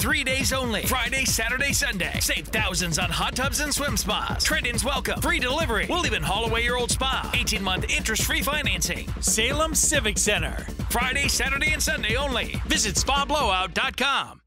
Three days only. Friday, Saturday, Sunday. Save thousands on hot tubs and swim spas. Trade-ins welcome. Free delivery. We'll even haul away your old spa. 18-month interest-free financing. Salem Civic Center. Friday, Saturday, and Sunday only. Visit spablowout.com.